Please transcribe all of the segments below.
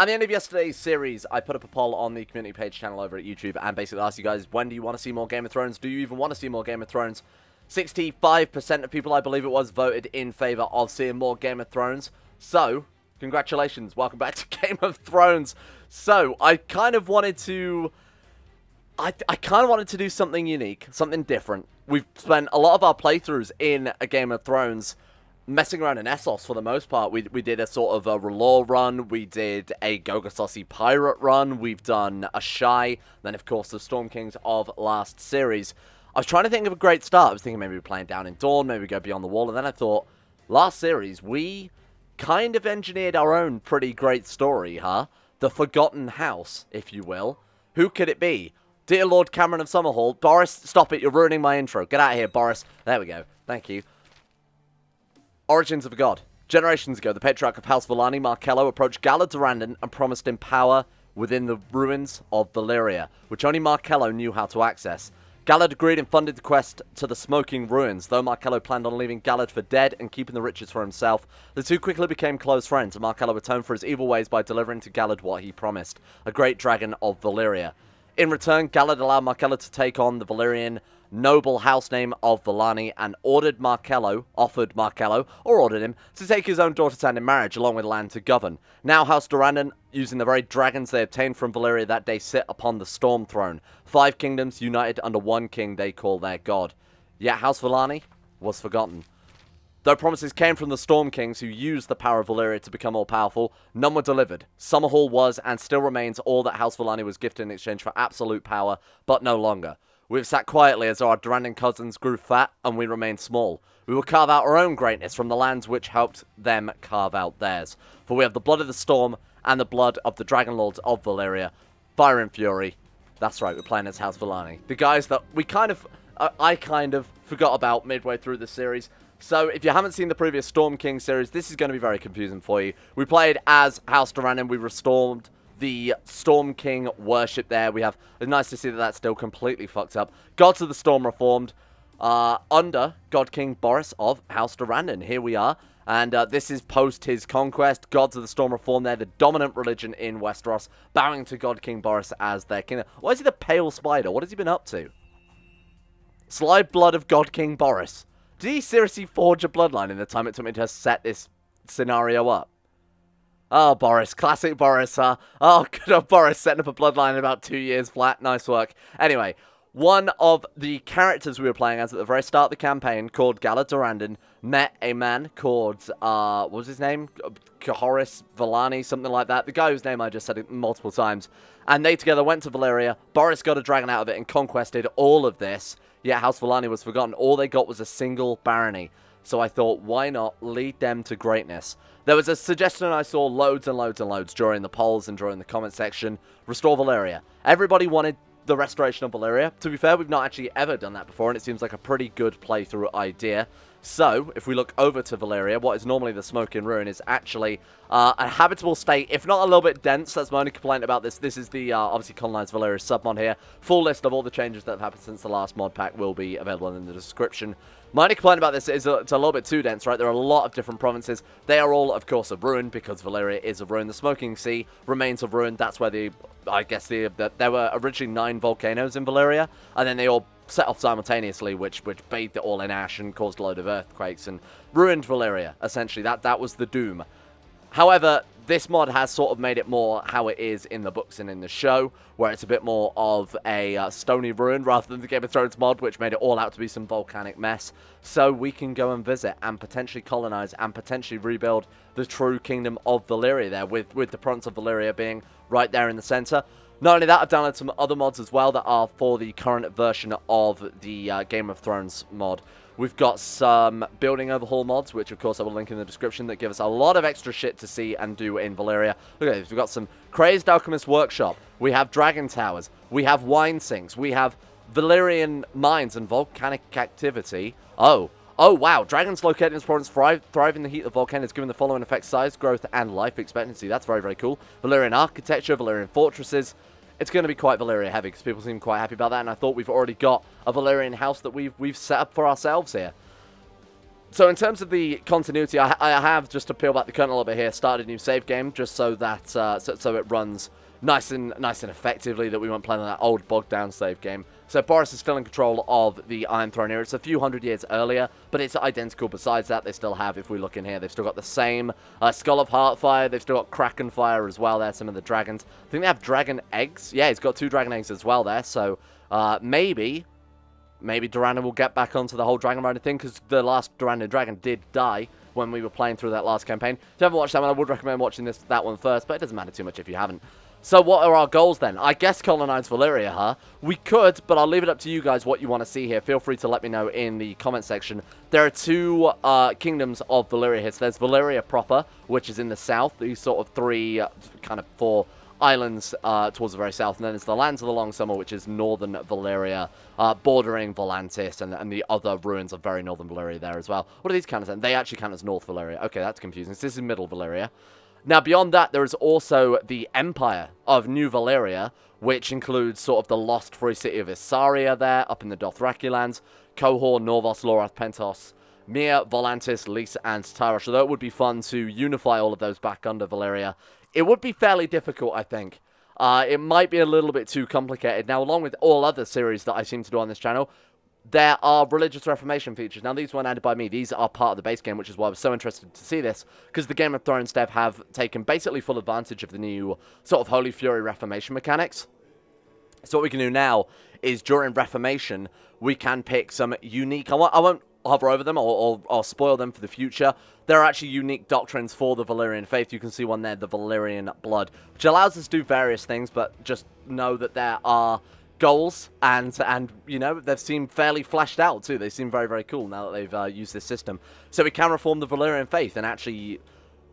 At the end of yesterday's series, I put up a poll on the community page channel over at YouTube and basically asked you guys, when do you want to see more Game of Thrones? Do you even want to see more Game of Thrones? 65% of people, I believe it was, voted in favor of seeing more Game of Thrones. So, congratulations. Welcome back to Game of Thrones. So, I kind of wanted to... I, I kind of wanted to do something unique, something different. We've spent a lot of our playthroughs in a Game of Thrones messing around in Essos for the most part. We, we did a sort of a R'hllor run, we did a Gogosasi pirate run, we've done a Shy, then of course the Storm Kings of last series. I was trying to think of a great start. I was thinking maybe we're playing down in Dorne, maybe we go beyond the wall, and then I thought, last series, we kind of engineered our own pretty great story, huh? The Forgotten House, if you will. Who could it be? Dear Lord Cameron of Summerhall, Boris, stop it, you're ruining my intro. Get out of here, Boris. There we go. Thank you. Origins of a God. Generations ago, the patriarch of House Vallani, Markello, approached Galad Durrandon and promised him power within the ruins of Valyria, which only Markello knew how to access. Galad agreed and funded the quest to the Smoking Ruins, though Markello planned on leaving Galad for dead and keeping the riches for himself. The two quickly became close friends, and Markello atoned for his evil ways by delivering to Galad what he promised, a great dragon of Valyria. In return, Galad allowed Markello to take on the Valyrian noble house name of Vallani and ordered Markello, offered Markello, or ordered him, to take his own daughter's hand in marriage along with land to govern. Now House Durrandon, using the very dragons they obtained from Valyria that day, sit upon the Storm Throne. Five kingdoms united under one king they call their god. Yet House Vallani was forgotten. Though promises came from the Storm Kings who used the power of Valyria to become all powerful, none were delivered. Summerhall was and still remains all that House Vallani was gifted in exchange for absolute power, but no longer. We've sat quietly as our Durrandon cousins grew fat and we remained small. We will carve out our own greatness from the lands which helped them carve out theirs. For we have the blood of the storm and the blood of the Dragon Lords of Valyria. Fire and Fury. That's right, we're playing as House Vallani. The guys that we kind of, uh, I kind of forgot about midway through the series. So if you haven't seen the previous Storm King series, this is going to be very confusing for you. We played as House Durrandon, we restored the Storm King worship there. We have, it's nice to see that that's still completely fucked up. Gods of the Storm reformed uh, under God King Boris of House Durrandon. Here we are. And uh, this is post his conquest. Gods of the Storm reform. They're the dominant religion in Westeros, bowing to God King Boris as their king. Why is he the Pale Spider? What has he been up to? Slide blood of God King Boris. Did he seriously forge a bloodline in the time it took me to set this scenario up? Oh, Boris. Classic Boris, huh? Oh, good old Boris setting up a bloodline in about two years flat. Nice work. Anyway, one of the characters we were playing as at the very start of the campaign, called Galad Durrandon, met a man called, uh, what was his name? Horace Vallani, something like that. The guy whose name I just said it multiple times. And they together went to Valyria. Boris got a dragon out of it and conquested all of this. Yet House Vallani was forgotten. All they got was a single barony. So I thought, why not lead them to greatness? There was a suggestion I saw loads and loads and loads during the polls and during the comment section. Restore Valyria. Everybody wanted the restoration of Valyria. To be fair, we've not actually ever done that before, and it seems like a pretty good playthrough idea. So, if we look over to Valyria, what is normally the Smoking Ruin is actually uh, a habitable state, if not a little bit dense. That's my only complaint about this. This is the, uh, obviously, Colonized Valyria submod here. Full list of all the changes that have happened since the last mod pack will be available in the description. My only complaint about this is it's a little bit too dense, right? There are a lot of different provinces. They are all, of course, of ruin because Valyria is of ruin. The Smoking Sea remains of ruin. That's where the, I guess, the, the there were originally nine volcanoes in Valyria, and then they all set off simultaneously, which which bathed it all in ash and caused a load of earthquakes and ruined Valyria. Essentially, that that was the doom. However, this mod has sort of made it more how it is in the books and in the show, where it's a bit more of a uh, stony ruin rather than the Game of Thrones mod, which made it all out to be some volcanic mess. So we can go and visit and potentially colonize and potentially rebuild the true kingdom of Valyria there, with, with the province of Valyria being right there in the center. Not only that, I've downloaded some other mods as well that are for the current version of the uh, Game of Thrones mod. We've got some building overhaul mods, which of course I will link in the description, that give us a lot of extra shit to see and do in Valyria. Look at this, we've got some Crazed Alchemist Workshop, we have Dragon Towers, we have Wine Sinks, we have Valyrian Mines and Volcanic Activity. Oh, Oh, wow. Dragons located in this province thrive, thrive in the heat of volcanoes, given the following effects size, growth, and life expectancy. That's very, very cool. Valyrian architecture, Valyrian fortresses, it's going to be quite Valyria heavy because people seem quite happy about that. And I thought we've already got a Valyrian house that we've we've set up for ourselves here. so in terms of the continuity, I, I, have, just to peel back the curtain a little bit here, started a new save game just so that uh, so, so, it runs nice and nice and effectively that we weren't playing that old bogged down save game. So Boris is still in control of the Iron Throne here. It's a few hundred years earlier, but it's identical. Besides that, they still have, if we look in here, they've still got the same uh, Skull of Heartfire. They've still got Kraken Fire as well there, some of the dragons. I think they have dragon eggs. Yeah, he's got two dragon eggs as well there. So uh, maybe maybe Durrandon will get back onto the whole Dragon Rider thing, because the last Durrandon Dragon did die when we were playing through that last campaign. If you haven't watched that one, I would recommend watching this that one first, but it doesn't matter too much if you haven't. So what are our goals then? I guess colonize Valyria, huh? We could, but I'll leave it up to you guys what you want to see here. Feel free to let me know in the comment section. There are two uh, kingdoms of Valyria here. So there's Valyria proper, which is in the south. These sort of three, uh, kind of four islands uh, towards the very south, and then there's the Lands of the Long Summer, which is northern Valyria, uh, bordering Volantis, and, and the other ruins of very northern Valyria there as well. What are these count as? They actually count as North Valyria. Okay, that's confusing. So this is Middle Valyria. Now, beyond that, there is also the Empire of New Valyria, which includes sort of the lost free city of Issaria there, up in the Dothraki lands, Qohor, Norvos, Lorath, Pentos, Myr, Volantis, Lys, and Tyrosh. Although it would be fun to unify all of those back under Valyria it would be fairly difficult, I think. Uh, it might be a little bit too complicated. Now, along with all other series that I seem to do on this channel, there are religious reformation features. Now, these weren't added by me. These are part of the base game, which is why I was so interested to see this, because the Game of Thrones dev have taken basically full advantage of the new sort of Holy Fury reformation mechanics. So what we can do now is during reformation, we can pick some unique... I won't, I won't hover over them or, or, or, spoil them for the future. There are actually unique doctrines for the Valyrian faith. You can see one there, the Valyrian blood, which allows us to do various things, but just know that there are goals and and you know they've seemed fairly fleshed out too they seem very very cool now that they've uh, used this system so we can reform the Valyrian faith and actually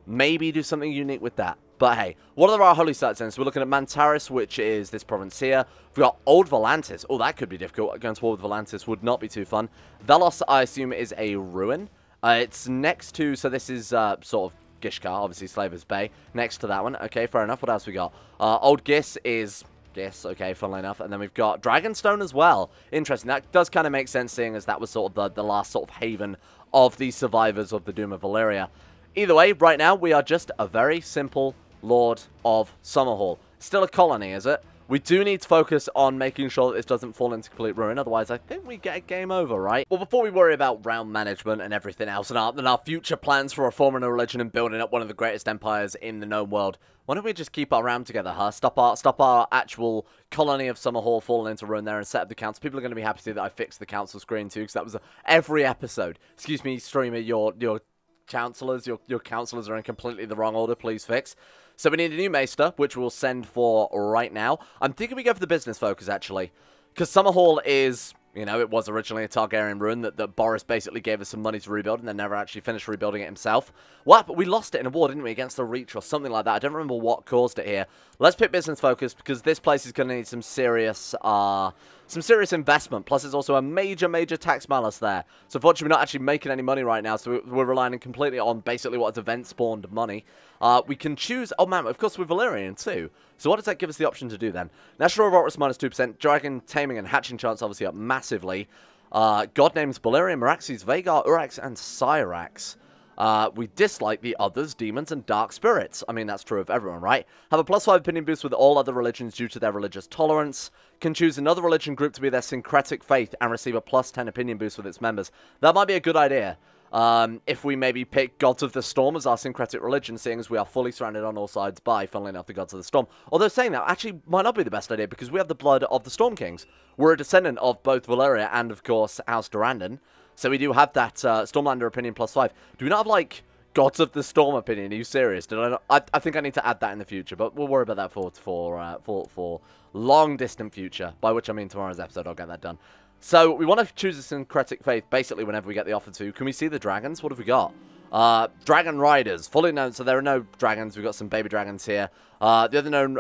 maybe do something unique with that but hey, what are our holy sites then? So we're looking at Mantaris, which is this province here. We've got Old Volantis. Oh, that could be difficult. Going to war with Volantis would not be too fun. Velos, I assume, is a ruin. Uh, it's next to, so this is uh, sort of Gishkar, obviously Slaver's Bay. Next to that one. Okay, fair enough. What else we got? Uh, Old Ghis is Ghis, okay, funnily enough. And then we've got Dragonstone as well. Interesting. That does kind of make sense, seeing as that was sort of the, the last sort of haven of the survivors of the Doom of Valyria. Either way, right now, we are just a very simple Lord of Summerhall. Still a colony, is it? We do need to focus on making sure that this doesn't fall into complete ruin, otherwise I think we get a game over, right? Well, before we worry about round management and everything else and our, and our future plans for reforming a religion and building up one of the greatest empires in the known world, why don't we just keep our realm together, huh? Stop our, stop our actual colony of Summerhall falling into ruin there and set up the council. People are going to be happy to see that I fixed the council screen too, because that was a, every episode. Excuse me, streamer, your, your councillors, your, your councillors are in completely the wrong order, please fix. So we need a new Maester, which we'll send for right now. I'm thinking we go for the business focus, actually. Because Summerhall is you know, it was originally a Targaryen ruin that, that Boris basically gave us some money to rebuild and then never actually finished rebuilding it himself. What? But we lost it in a war, didn't we, against the Reach or something like that. I don't remember what caused it here. Let's pick business focus because this place is going to need some serious, uh, some serious investment. Plus, there's also a major, major tax malus there. So, unfortunately, we're not actually making any money right now, so we're relying completely on basically what is event-spawned money. Uh, we can choose... Oh, man, of course, we're Valyrian, too. So what does that give us the option to do then? National Revoltress minus 2%, Dragon Taming and Hatching chance obviously up massively. Uh, God names Balerion, Meraxes, Vhagar, Urax, and Syrax. Uh, we dislike the others, demons, and dark spirits. I mean, that's true of everyone, right? Have a plus 5 opinion boost with all other religions due to their religious tolerance. Can choose another religion group to be their syncretic faith and receive a plus 10 opinion boost with its members. That might be a good idea. Um, if we maybe pick Gods of the Storm as our syncretic religion, seeing as we are fully surrounded on all sides by, funnily enough, the Gods of the Storm. Although saying that actually might not be the best idea because we have the blood of the Storm Kings. We're a descendant of both Valyria and, of course, House Durrandon. So we do have that uh, Stormlander opinion plus five. Do we not have, like, Gods of the Storm opinion? Are you serious? Did I, not? I, I think I need to add that in the future, but we'll worry about that for for uh, for for long distant future. By which I mean tomorrow's episode. I'll get that done. So we want to choose a syncretic faith basically whenever we get the offer to. Can we see the dragons? What have we got? Uh, dragon riders, fully known. So there are no dragons. We've got some baby dragons here. Uh, the other known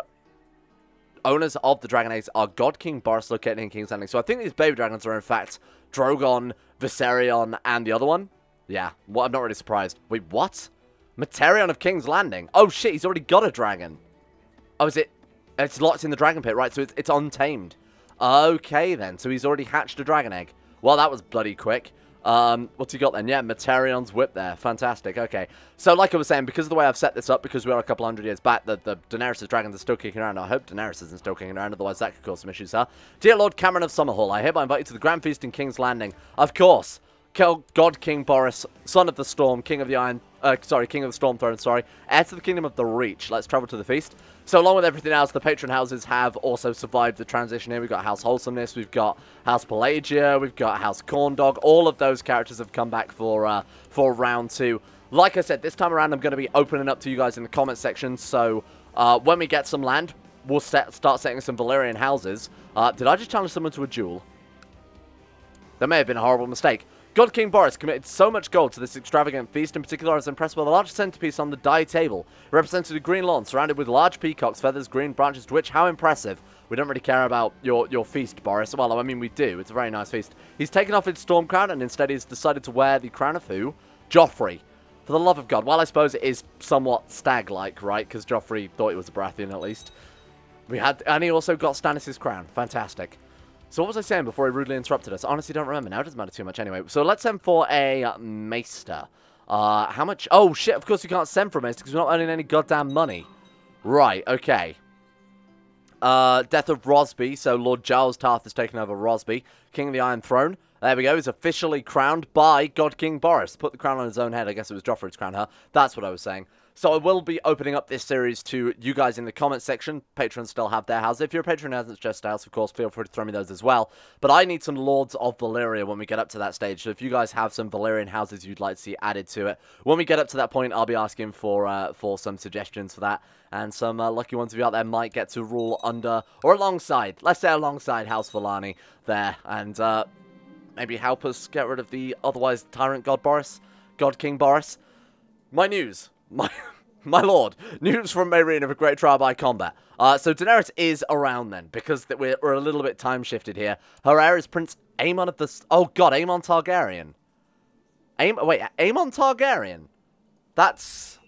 owners of the dragon eggs are God King, Boris located in King's Landing. So I think these baby dragons are in fact Drogon, Viserion, and the other one. Yeah, well, I'm not really surprised. Wait, what? Materion of King's Landing. Oh shit, he's already got a dragon. Oh, is it? It's locked in the dragon pit, right? So it's, it's untamed. Okay, then. So he's already hatched a dragon egg. Well, that was bloody quick. Um, what's he got then? Yeah, Materion's whip there. Fantastic. Okay. So, like I was saying, because of the way I've set this up, because we are a couple hundred years back, the, the Daenerys' dragons are still kicking around. I hope Daenerys isn't still kicking around, otherwise that could cause some issues, huh? Dear Lord Cameron of Summerhall, I hereby invite you to the Grand Feast in King's Landing. Of course, God King Boris, son of the Storm, King of the Iron, uh, sorry, King of the Storm Throne, sorry, heir to the Kingdom of the Reach. Let's travel to the feast. So along with everything else, the patron houses have also survived the transition here. We've got House Wholesomeness, we've got House Pelagia, we've got House Corndog. All of those characters have come back for uh, for round two. Like I said, this time around I'm going to be opening up to you guys in the comment section. So uh, when we get some land, we'll set, start setting some Valyrian houses. Uh, did I just challenge someone to a duel? That may have been a horrible mistake. God King Boris committed so much gold to this extravagant feast. In particular, I was impressed by the large centerpiece on the die table. It represented a green lawn surrounded with large peacocks, feathers, green branches to which, how impressive. We don't really care about your, your feast, Boris. Well, I mean, we do. It's a very nice feast. He's taken off his storm crown and instead he's decided to wear the crown of who? Joffrey. For the love of God. Well, I suppose it is somewhat stag-like, right? Because Joffrey thought he was a Baratheon, at least. We had, and he also got Stannis' crown. Fantastic. So what was I saying before he rudely interrupted us? honestly don't remember now. It doesn't matter too much anyway. So let's send for a Maester. Uh, how much? Oh, shit. Of course we can't send for a Maester because we're not earning any goddamn money. Right. Okay. Uh, death of Rosby. So Lord Giles Tarth has taken over Rosby. King of the Iron Throne. There we go. He's officially crowned by God King Boris. Put the crown on his own head. I guess it was Joffrey's crown, huh? That's what I was saying. So I will be opening up this series to you guys in the comment section. Patrons still have their houses. If you're a patron hasn't just house, of course, feel free to throw me those as well. But I need some Lords of Valyria when we get up to that stage. So if you guys have some Valyrian houses you'd like to see added to it, when we get up to that point, I'll be asking for uh, for some suggestions for that. And some uh, lucky ones of you out there might get to rule under or alongside, let's say alongside House Vallani there. And uh, maybe help us get rid of the otherwise Tyrant God Boris, God King Boris. My news. My... my lord, news from Meereen of a great trial by combat. Uh, so Daenerys is around then, because we're, we're a little bit time-shifted here. Her heir is Prince Aemon of the... Oh, God, Aemon Targaryen. Aem wait, Aemon Targaryen? That's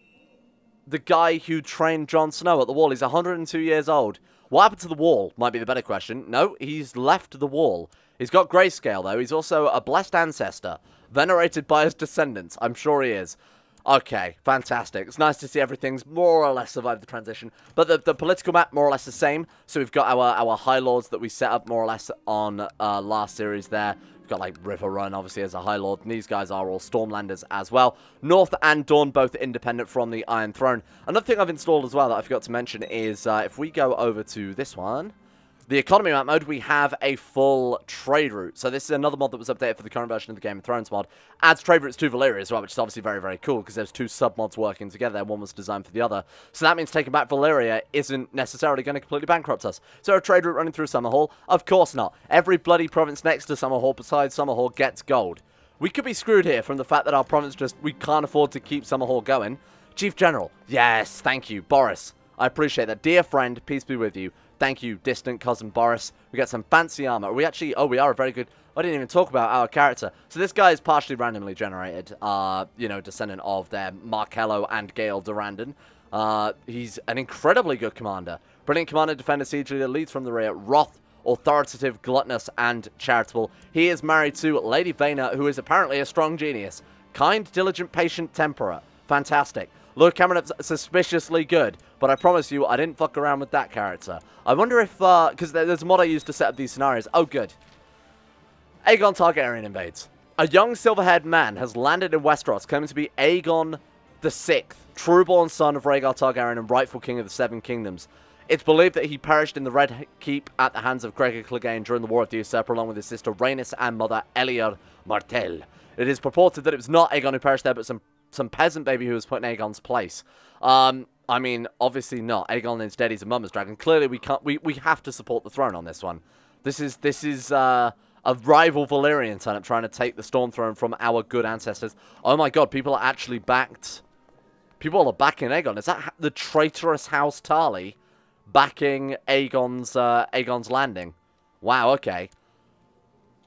the guy who trained Jon Snow at the wall. He's 102 years old. What happened to the wall, might be the better question. No, he's left the wall. He's got grayscale, though. He's also a blessed ancestor, venerated by his descendants. I'm sure he is. Okay, fantastic. It's nice to see everything's more or less survived the transition. But the, the political map, more or less the same. So we've got our, our High Lords that we set up more or less on uh, last series there. We've got like River Run, obviously, as a High Lord. And these guys are all Stormlanders as well. North and Dorne, both independent from the Iron Throne. Another thing I've installed as well that I forgot to mention is uh, if we go over to this one the economy map mode, we have a full trade route. So this is another mod that was updated for the current version of the Game of Thrones mod. Adds trade routes to Valyria as well, which is obviously very, very cool because there's two sub-mods working together. One was designed for the other. So that means taking back Valyria isn't necessarily going to completely bankrupt us. So a trade route running through Summerhall? Of course not. Every bloody province next to Summerhall besides Summerhall gets gold. We could be screwed here from the fact that our province just, we can't afford to keep Summerhall going. Chief General, yes, thank you. Boris, I appreciate that. Dear friend, peace be with you. Thank you, distant cousin Boris. We got some fancy armor. We actually, oh, we are a very good, I didn't even talk about our character. So this guy is partially randomly generated, uh, you know, descendant of their Markello and Gale Durrandon. Uh, he's an incredibly good commander. Brilliant commander, defender, siege leader, leads from the rear, wrath, authoritative, gluttonous, and charitable. He is married to Lady Vaena, who is apparently a strong genius. Kind, diligent, patient, temperate. Fantastic. Lord Cameron is suspiciously good, but I promise you, I didn't fuck around with that character. I wonder if, uh, because there's a mod I used to set up these scenarios. Oh, good. Aegon Targaryen invades. A young silver-haired man has landed in Westeros, claiming to be Aegon the Sixth, trueborn son of Rhaegar Targaryen and rightful king of the Seven Kingdoms. It's believed that he perished in the Red Keep at the hands of Gregor Clegane during the War of the Usurper, along with his sister Rhaenys and mother Elia Martell. It is purported that it was not Aegon who perished there, but some some peasant baby who was put in Aegon's place. Um, I mean, obviously not. Aegon is dead. He's a mummer's dragon. Clearly, we can't. We we have to support the throne on this one. This is this is uh, a rival Valyrian setup trying to take the Storm Throne from our good ancestors. Oh my God! People are actually backed. People are backing Aegon. Is that the traitorous House Tarly backing Aegon's uh, Aegon's Landing? Wow. Okay.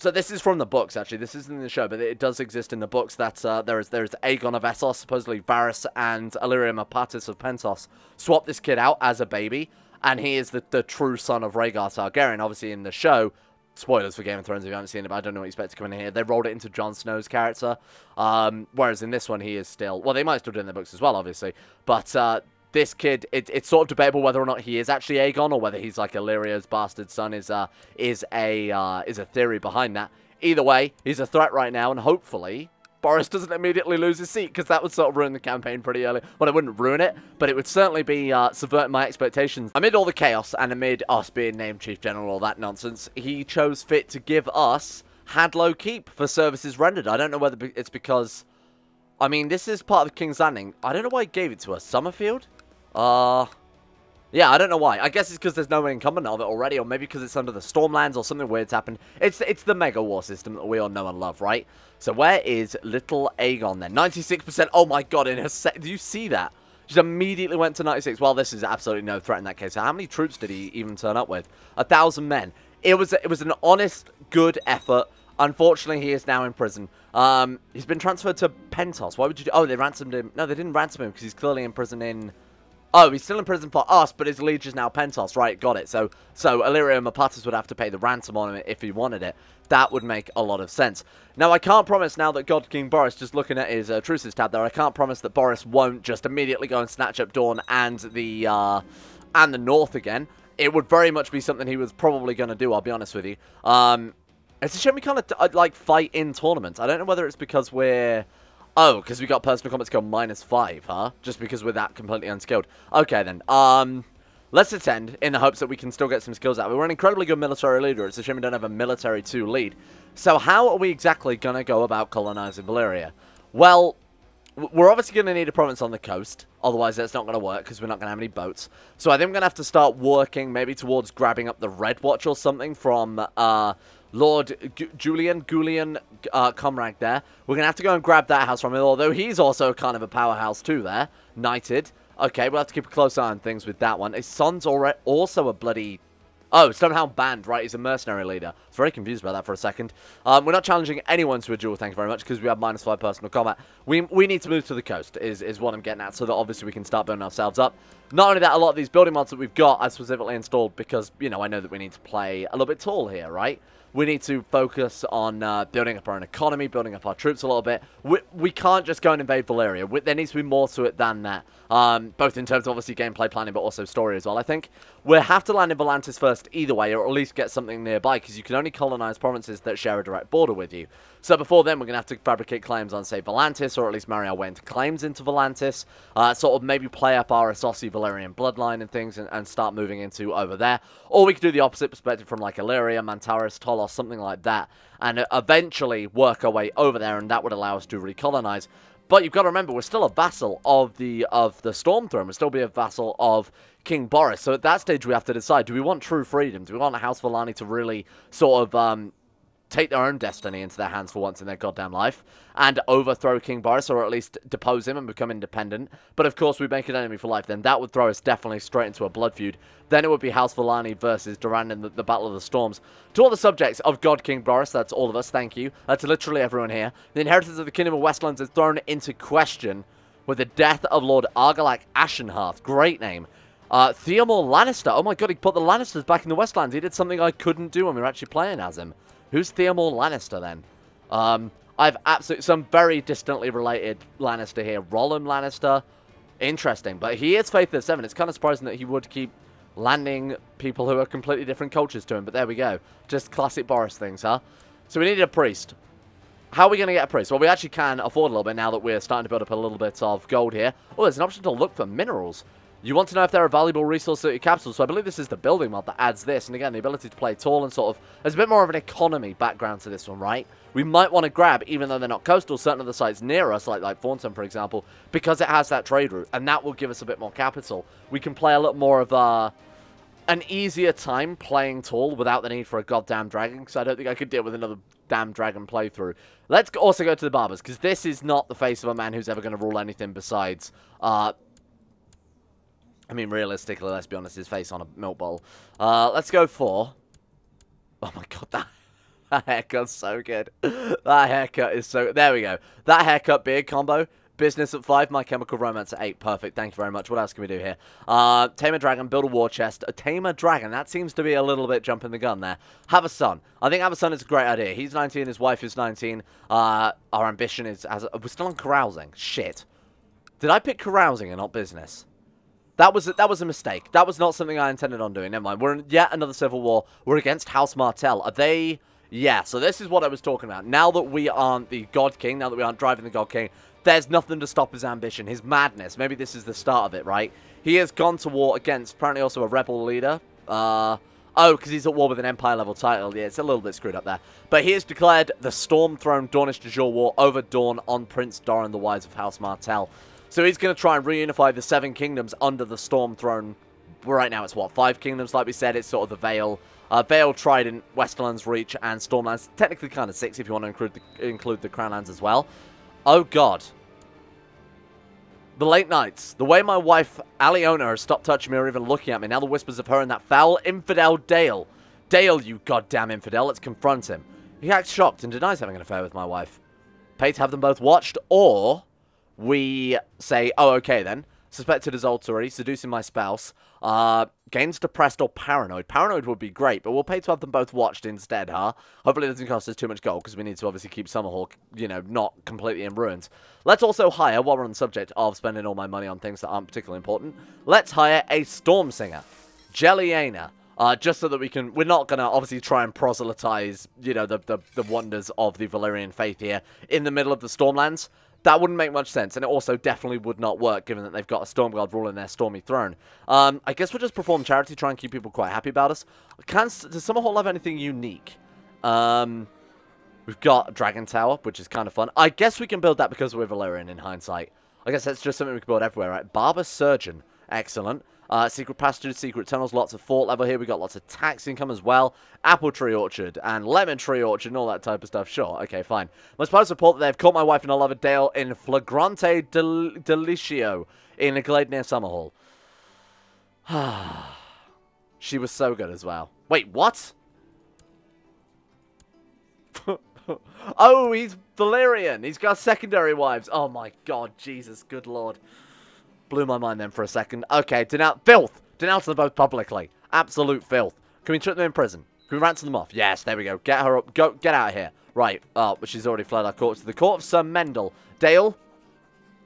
So this is from the books, actually. This isn't in the show, but it does exist in the books that uh, there is there is Aegon of Essos, supposedly Varys and Illyrio Mopatis of Pentos swap this kid out as a baby, and he is the, the true son of Rhaegar Targaryen. Obviously, in the show, spoilers for Game of Thrones if you haven't seen it, but I don't know what you expect to come in here. They rolled it into Jon Snow's character, um, whereas in this one he is still, well, they might still do it in the books as well, obviously, but uh, this kid, it, it's sort of debatable whether or not he is actually Aegon or whether he's like Illyrio's bastard son is uh, is a uh, is a theory behind that. Either way, he's a threat right now, and hopefully Boris doesn't immediately lose his seat, because that would sort of ruin the campaign pretty early. Well, it wouldn't ruin it, but it would certainly be uh, subverting my expectations. Amid all the chaos, and amid us being named Chief General, all that nonsense, he chose fit to give us Hadlow Keep for services rendered. I don't know whether it's because... I mean, this is part of King's Landing. I don't know why he gave it to us. Summerfield? Uh... Yeah, I don't know why. I guess it's because there's no incumbent of it already, or maybe because it's under the Stormlands or something weird's happened. It's it's the Mega War system that we all know and love, right? So where is little Aegon then? 96%. Oh my god, in a sec, Do you see that? She immediately went to 96. Well, this is absolutely no threat in that case. So how many troops did he even turn up with? A thousand men. It was it was an honest, good effort. Unfortunately, he is now in prison. Um, he's been transferred to Pentos. Why would you do? Oh, they ransomed him. No, they didn't ransom him because he's clearly in prison in Oh, he's still in prison for us, but his liege is now Pentos. Right, got it. So, so Illyrio and would have to pay the ransom on him if he wanted it. That would make a lot of sense. Now, I can't promise now that God King Boris, just looking at his uh, truces tab there, I can't promise that Boris won't just immediately go and snatch up Dorne and the, uh, and the North again. It would very much be something he was probably going to do, I'll be honest with you. Um, it's a shame we kind of, uh, like, fight in tournaments. I don't know whether it's because we're Oh, because we got personal combat skill minus 5, huh? Just because we're that completely unskilled. Okay, then. Um, let's attend in the hopes that we can still get some skills out. We're an incredibly good military leader. It's a shame we don't have a military 2 lead. So how are we exactly going to go about colonizing Valyria? Well, we're obviously going to need a province on the coast. Otherwise, that's not going to work because we're not going to have any boats. So I think we're going to have to start working maybe towards grabbing up the Red Watch or something from... Uh, Lord G Julian, Gulian uh, Comrade there. We're going to have to go and grab that house from him, although he's also kind of a powerhouse too there. Knighted. Okay, we'll have to keep a close eye on things with that one. His son's also a bloody... Oh, somehow banned, right? He's a mercenary leader. I was very confused about that for a second. Um, we're not challenging anyone to a duel, thank you very much, because we have minus five personal combat. We, we need to move to the coast, is, is what I'm getting at, so that obviously we can start building ourselves up. Not only that, a lot of these building mods that we've got are specifically installed because, you know, I know that we need to play a little bit tall here, right? We need to focus on uh, building up our own economy, building up our troops a little bit. We, we can't just go and invade Valyria. We, there needs to be more to it than that, um, both in terms of obviously gameplay planning, but also story as well. I think we'll have to land in Volantis first either way, or at least get something nearby, because you can only colonize provinces that share a direct border with you. So before then, we're going to have to fabricate claims on, say, Volantis, or at least way into claims into Volantis, uh, sort of maybe play up our Asossi Valyrian bloodline and things, and, and, start moving into over there. Or we could do the opposite perspective from, like, Elyria, Mantaris, Tolos, something like that, and eventually work our way over there, and that would allow us to recolonize. But you've got to remember, we're still a vassal of the of the Storm Throne. We'll still be a vassal of King Boris. So at that stage, we have to decide, do we want true freedom? Do we want House Vallani to really sort of um, take their own destiny into their hands for once in their goddamn life and overthrow King Boris or at least depose him and become independent. But of course we make an enemy for life, then that would throw us definitely straight into a blood feud. Then it would be House Vallani versus Doran in the, the, Battle of the Storms. To all the subjects of God King Boris, that's all of us, thank you. That's literally everyone here. The inheritance of the Kingdom of Westlands is thrown into question with the death of Lord Argilac Ashenhearth. Great name. Uh, Theomore Lannister. Oh my god, he put the Lannisters back in the Westlands. He did something I couldn't do when we were actually playing as him. Who's Theomore Lannister then? Um, I've absolutely some very distantly related Lannister here. Rollin Lannister, interesting, but he is Faith of Seven. It's kind of surprising that he would keep landing people who are completely different cultures to him, but there we go. Just classic Boris things, huh? So we needed a priest. How are we going to get a priest? Well, we actually can afford a little bit now that we're starting to build up a little bit of gold here. Oh, there's an option to look for minerals. You want to know if there are valuable resources at your capital, so I believe this is the building mod that adds this, and again, the ability to play tall and sort of, there's a bit more of an economy background to this one, right? We might want to grab, even though they're not coastal, certain of the sites near us, like, like Thornton, for example, because it has that trade route, and that will give us a bit more capital. We can play a little more of a, an easier time playing tall without the need for a goddamn dragon, because I don't think I could deal with another damn dragon playthrough. Let's also go to the barbers, because this is not the face of a man who's ever going to rule anything besides uh, I mean, realistically, let's be honest, his face on a milk bowl. Uh, let's go for... Oh my god, that, that haircut's so good. that haircut is so... There we go. That haircut beard combo Business at 5, My Chemical Romance at 8. Perfect, thank you very much. What else can we do here? Uh, tame a dragon, build a war chest. A tame a dragon, that seems to be a little bit jumping the gun there. Have a son. I think have a son is a great idea. He's 19, his wife is 19. Uh, our ambition is... as a, We're still on carousing. Shit. Did I pick carousing and not business? That was, a, that was a mistake. That was not something I intended on doing. Never mind. We're in yet another civil war. We're against House Martell. Are they... Yeah, so this is what I was talking about. Now that we aren't the God King, now that we aren't driving the God King, there's nothing to stop his ambition, his madness. Maybe this is the start of it, right? He has gone to war against apparently also a rebel leader. Uh, oh, because he's at war with an Empire-level title. Yeah, it's a little bit screwed up there. But he has declared the Storm Throne Dornish de War over Dorne on Prince Doran the Wise of House Martell. So he's going to try and reunify the Seven Kingdoms under the Storm Throne. Right now it's, what, five kingdoms? Like we said, it's sort of the Vale uh, Vale, Trident, Westerlands Reach, and Stormlands. Technically kind of six if you want to include the, include the Crownlands as well. Oh, God. The late nights. The way my wife, Aliona, has stopped touching me or even looking at me. Now the whispers of her and that foul infidel Dale. Dale, you goddamn infidel. Let's confront him. He acts shocked and denies having an affair with my wife. Pay to have them both watched, or we say, oh, okay then. Suspected adultery, seducing my spouse. Uh, gains depressed or paranoid. Paranoid would be great, but we'll pay to have them both watched instead, huh? Hopefully it doesn't cost us too much gold, because we need to obviously keep Summerhall, you know, not completely in ruins. Let's also hire, while we're on the subject of spending all my money on things that aren't particularly important, let's hire a Storm Singer. Jelliana. Uh, just so that we can, we're not going to obviously try and proselytize, you know, the, the, the wonders of the Valyrian faith here in the middle of the Stormlands. That wouldn't make much sense, and it also definitely would not work, given that they've got a Storm Stormguard ruling their Stormy Throne. Um, I guess we'll just perform charity, try and keep people quite happy about us. Can, does Summerhall have anything unique? Um, we've got Dragon Tower, which is kind of fun. I guess we can build that because we're Valyrian in hindsight. I guess that's just something we can build everywhere, right? Barber Surgeon. Excellent. Uh, secret passages, secret tunnels, lots of fort level here. we got lots of tax income as well. Apple tree orchard and lemon tree orchard and all that type of stuff. Sure, okay, fine. My supposed report that they've caught my wife and her lover Dale in flagrante del delicio in a glade near Summerhall. she was so good as well. Wait, what? oh, he's Valyrian. He's got secondary wives. Oh my god, Jesus, good lord. Blew my mind then for a second. Okay, denounce filth. Denounce them both publicly. Absolute filth. Can we put them in prison? Can we ransom them off? Yes, there we go. Get her up. Go, get out of here. Right. Oh, she's already fled our court to the court of Sir Mendel. Dale.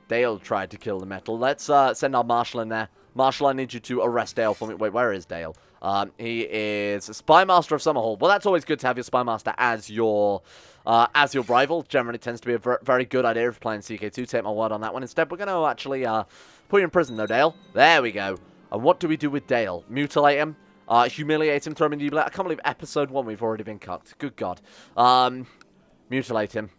Dale tried to kill the metal. Let's uh, send our marshal in there. Marshal, I need you to arrest Dale for me. Wait, where is Dale? Um, he is Spy Master of Summerhall. Well, that's always good to have your Spy Master as your uh, as your rival. Generally tends to be a ver very good idea if playing CK2. Take my word on that one. Instead, we're going to actually uh, Put you in prison, though, Dale. There we go. And what do we do with Dale? Mutilate him? Uh, humiliate him, throw him in the I can't believe episode one we've already been cucked. Good God. Um, mutilate him.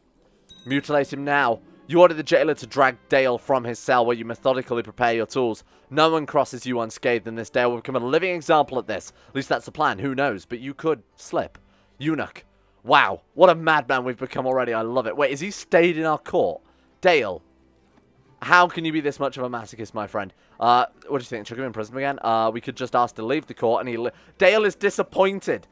Mutilate him now. You order the jailer to drag Dale from his cell where you methodically prepare your tools. No one crosses you unscathed and this Dale will become a living example at this. At least that's the plan, who knows, but you could slip. Eunuch. Wow, what a madman we've become already, I love it. Wait, is he stayed in our court? Dale, how can you be this much of a masochist, my friend? Uh, what do you think? Chuck him in prison again? Uh, we could just ask to leave the court and he... Dale is disappointed.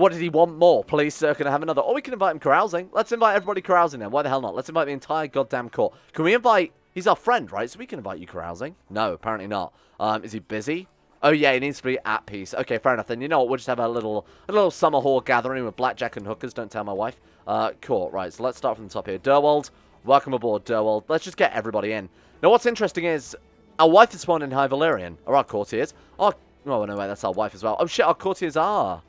What did he want more? Please, sir, can I have another? Or we can invite him carousing. Let's invite everybody carousing then. Why the hell not? Let's invite the entire goddamn court. Can we invite... He's our friend, right? So we can invite you carousing. No, apparently not. Um, is he busy? Oh, yeah, he needs to be at peace. Okay, fair enough. Then you know what? We'll just have a little a little summer hall gathering with blackjack and hookers. Don't tell my wife. Uh, court, right. So let's start from the top here. Durwald, Welcome aboard, Durwald. Let's just get everybody in. Now, what's interesting is our wife is spawned in High Valyrian, or our courtiers. Oh, oh, no, wait, that's our wife as well. Oh, shit, our courtiers are.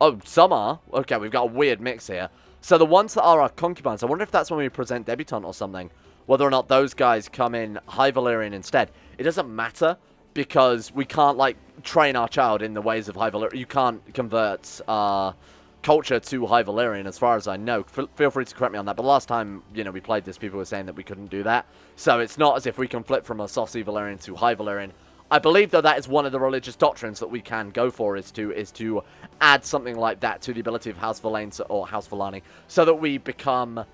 Oh, some are. Okay, we've got a weird mix here. So the ones that are our concubines, I wonder if that's when we present debutante or something. Whether or not those guys come in High Valyrian instead. It doesn't matter because we can't, like, train our child in the ways of High Valyrian. You can't convert, uh, culture to High Valyrian, as far as I know. F feel free to correct me on that. But last time, you know, we played this, people were saying that we couldn't do that. So it's not as if we can flip from a saucy Valyrian to High Valyrian. I believe, though, that is one of the religious doctrines that we can go for, is to is to add something like that to the ability of House Valane or House Valani so that we become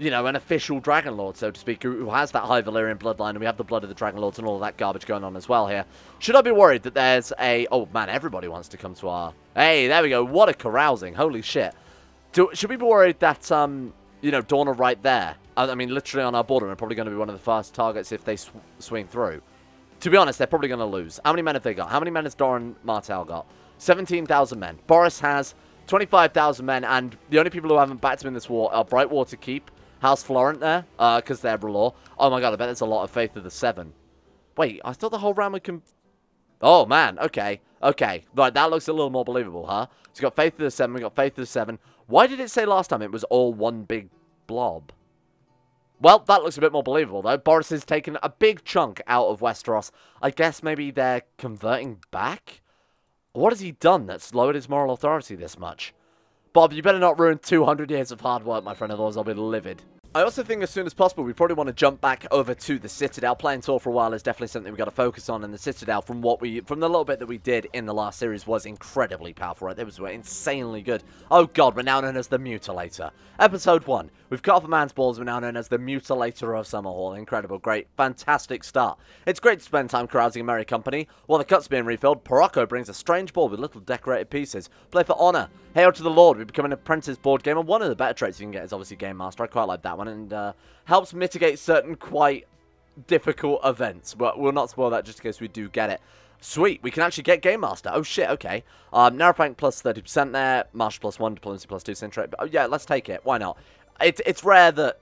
you know, an official Dragon Lord, so to speak, who, has that High Valyrian bloodline, and we have the blood of the Dragon Lords and all that garbage going on as well here. Should I be worried that there's a... Oh, man, everybody wants to come to our... Hey, there we go. What a carousing. Holy shit. Do, should we be worried that, um... you know, Dorne are right there. I, I mean, literally on our border, and probably going to be one of the first targets if they sw swing through. To be honest, they're probably going to lose. How many men have they got? How many men has Doran Martell got? 17,000 men. Boris has 25,000 men, and the only people who haven't backed him in this war are Brightwater Keep, House Florent there, because uh, they're Brelaw. Oh my god, I bet there's a lot of Faith of the Seven. Wait, I thought the whole round would. Oh, man, okay. Okay, right, that looks a little more believable, huh? So we got Faith of the Seven, we got Faith of the Seven. Why did it say last time it was all one big blob? Well, that looks a bit more believable, though. Boris has taken a big chunk out of Westeros. I guess maybe they're converting back? What has he done that's lowered his moral authority this much? Bob, you better not ruin 200 years of hard work, my friend, otherwise I'll be livid. I also think as soon as possible, we probably want to jump back over to the Citadel. Playing Tor for a while is definitely something we've got to focus on, and the Citadel, from what we, from the little bit that we did in the last series, was incredibly powerful, right? It was insanely good. Oh god, we're now known as the Mutilator. Episode 1. We've cut off a man's balls, we're now known as the Mutilator of Summerhall. Incredible, great, fantastic start. It's great to spend time carousing in merry company. While the cut's being refilled, Parocco brings a strange ball with little decorated pieces. Play for honour. Hail to the Lord. We become an apprentice board game, and one of the better traits you can get is obviously Game Master. I quite like that one, and uh, helps mitigate certain quite difficult events. But we'll not spoil that just in case we do get it. Sweet, we can actually get Game Master. Oh shit, okay. Um, Narrowflank plus 30% there, Marsh plus 1, Diplomacy plus 2, Sintrate. Oh, yeah, let's take it. Why not? It, it's rare that...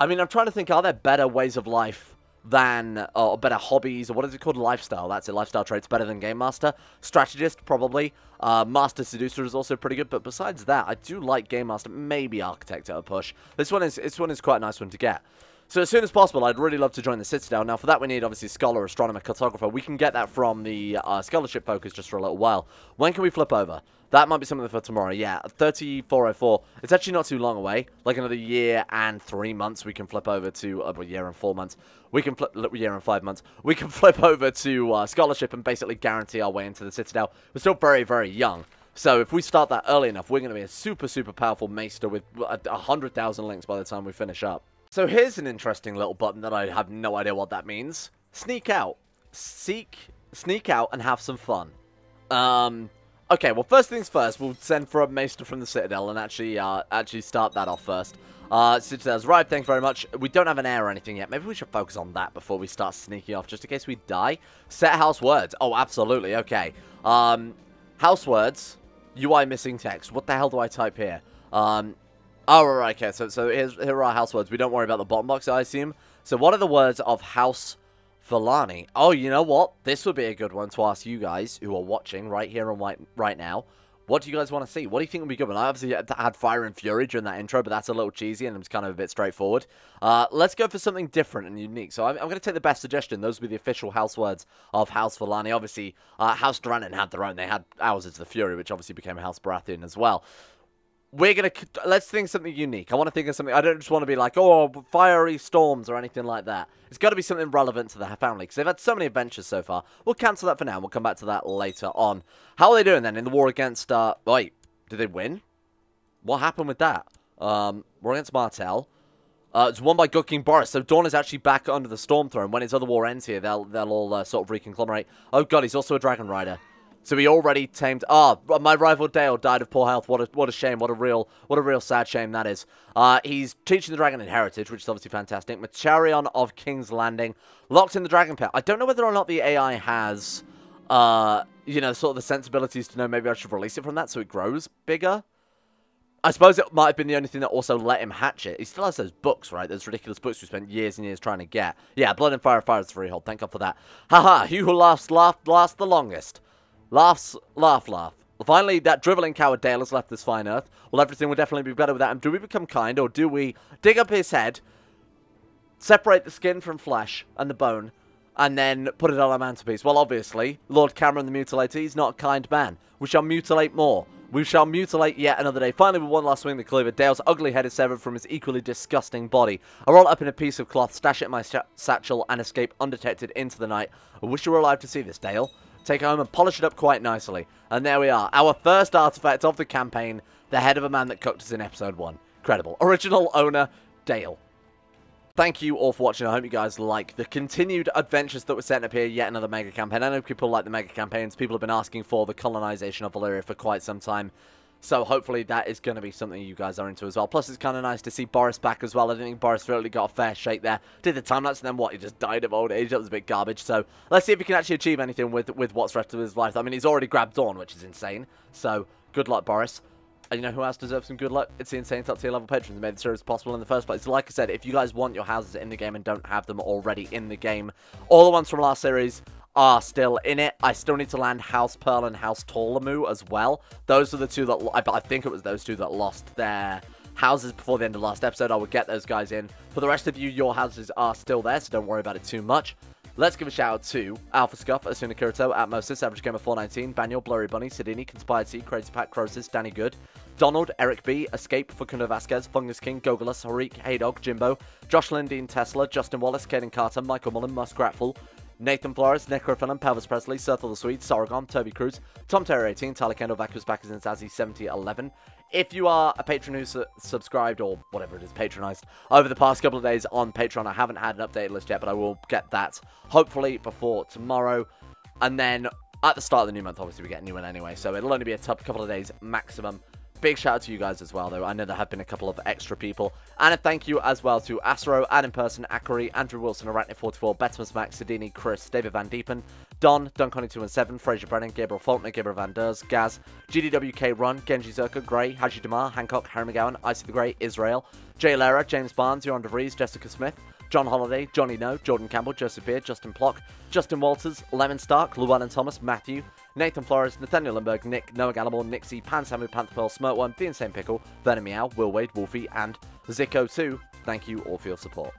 I mean, I'm trying to think, are there better ways of life than, or better hobbies, or what is it called? Lifestyle. That's it. Lifestyle traits better than Game Master. Strategist, probably. Uh, Master Seducer is also pretty good, but besides that, I do like Game Master. Maybe Architect at a push. This one is this one is quite a nice one to get. So as soon as possible, I'd really love to join the Citadel. Now, for that, we need, obviously, Scholar, Astronomer, Cartographer. We can get that from the uh, Scholarship focus just for a little while. When can we flip over? That might be something for tomorrow, yeah. 3404. It's actually not too long away. Like another year and three months, we can flip over to... Uh, well, year and four months. We can flip... A year and five months. We can flip over to uh, Scholarship and basically guarantee our way into the Citadel. We're still very, very young. So if we start that early enough, we're going to be a super, super powerful Maester with 100,000 links by the time we finish up. So here's an interesting little button that I have no idea what that means. Sneak out. Seek, sneak out and have some fun. Um, okay, well first things first, we'll send for a Maester from the Citadel and actually, uh, actually start that off first. Uh, Citadel's right, thanks very much. We don't have an air or anything yet. Maybe we should focus on that before we start sneaking off, just in case we die. Set house words. Oh, absolutely, okay. Um, house words. UI missing text. What the hell do I type here? Um, Oh, right, okay. So, so here's, here are our house words. We don't worry about the bottom box, I assume. So what are the words of House Vellani? Oh, you know what? This would be a good one to ask you guys who are watching right here and right, right now. What do you guys want to see? What do you think would be good? Well, I obviously had Fire and Fury during that intro, but that's a little cheesy and it's kind of a bit straightforward. Uh, let's go for something different and unique. So I'm, I'm going to take the best suggestion. Those will be the official house words of House Vellani. Obviously, uh, House Durrandon had their own. They had ours as the Fury, which obviously became House Baratheon as well we're gonna let's think something unique. I want to think of something. I don't just want to be like, oh, fiery storms or anything like that. It's got to be something relevant to the family because they've had so many adventures so far. We'll cancel that for now. We'll come back to that later on. How are they doing then in the war against? Uh, wait, did they win? What happened with that? Um, war against Martell. Uh, it's won by Good King Boris. So Dorne is actually back under the Storm Throne. When his other war ends here, they'll they'll all uh, sort of reconglomerate. Oh god, he's also a Dragon Rider. So he already tamed. Ah, oh, my rival Dale died of poor health. What a what a shame. What a real what a real sad shame that is. Uh, he's teaching the dragon in heritage, which is obviously fantastic. Macharion of King's Landing, locked in the dragon pit. I don't know whether or not the AI has, uh, you know, sort of the sensibilities to know maybe I should release it from that so it grows bigger. I suppose it might have been the only thing that also let him hatch it. He still has those books, right? Those ridiculous books we spent years and years trying to get. Yeah, Blood and Fire, Fire is freehold. Thank God for that. Haha, he who laughs, laugh, lasts the longest. Laughs, laugh, laugh. Finally, that driveling coward Dale has left this fine earth. Well, everything will definitely be better without him. Do we become kind, or do we dig up his head, separate the skin from flesh and the bone, and then put it on our mantelpiece? Well, obviously, Lord Cameron the Mutilator, he's not a kind man. We shall mutilate more. We shall mutilate yet another day. Finally, with one last swing the cleaver, Dale's ugly head is severed from his equally disgusting body. I roll up in a piece of cloth, stash it in my satchel, and escape undetected into the night. I wish you were alive to see this, Dale take home and polish it up quite nicely. And there we are. Our first artifact of the campaign, the head of a man that cooked us in episode 1. Incredible. Original owner, Dale. Thank you all for watching. I hope you guys like the continued adventures that were set up here. Yet another mega campaign. I know people like the mega campaigns. People have been asking for the colonization of Valyria for quite some time. So hopefully that is going to be something you guys are into as well. Plus, it's kind of nice to see Boris back as well. I didn't think Boris really got a fair shake there. Did the time lapse and then what? He just died of old age. That was a bit garbage. So let's see if he can actually achieve anything with with what's left of his life. I mean, he's already grabbed Dorne, which is insane. So good luck, Boris. And you know who else deserves some good luck? It's the insane top tier level patrons who made the series possible in the first place. So like I said, if you guys want your houses in the game and don't have them already in the game, all the ones from last series are still in it. I still need to land House Pearl and House Torlamu as well. Those are the two that, I, I think it was those two that lost their houses before the end of last episode. I would get those guys in. For the rest of you, your houses are still there, so don't worry about it too much. Let's give a shout out to Alpha Scuff, Asuna Kirito, Atmosis, Average Gamer 419, Baniel, Blurry Bunny, Sidini, Conspired Crazy Pat, Croesus, Danny Good, Donald, Eric B, Escape, Facundo Vasquez, Fungus King, Gogolus, Harik, Heydog, Jimbo, Josh Lindeen, Tesla, Justin Wallace, Caden Carter, Michael Mullen, Muskratful, Nathan Flores, Necrophilim, Pelvis Presley, Circle the Swede, Saragon, Toby Cruz, Tom Terry 18, Tyler Kendall, Vacuous Backers, and Zazzy 7011. If you are a patron who's subscribed or whatever it is, patronized over the past couple of days on Patreon, I haven't had an updated list yet, but I will get that hopefully before tomorrow. And then at the start of the new month, obviously we get a new one anyway, so it'll only be a tough couple of days maximum. Big shout out to you guys as well, though. I know there have been a couple of extra people. And a thank you as well to Astro, Adam Person, Akari, Andrew Wilson, Arachnid44, Betmas Max, Sidini, Chris, David Van Diepen, Don, Dunconny2 and 7, Fraser Brennan, Gabriel Faulkner, Gabriel Van Ders, Gaz, GDWK Run, Genji Zerka, Gray, Haji Damar, Hancock, Harry McGowan, Icy the Grey, Israel, Jay Lara, James Barnes, Yoran DeVries, Jessica Smith, John Holiday, Johnny No, Jordan Campbell, Joseph Beard, Justin Plock, Justin Walters, Lemon Stark, Llewellyn Thomas, Matthew, Nathan Flores, Nathaniel Lindberg, Nick, Noah Gallimore, Nixie, Pan Samu, Panther Pearl, Smirtworm, The Insane Pickle, Vernon Meow, Will Wade, Wolfie, and Zico 2. Thank you all for your support.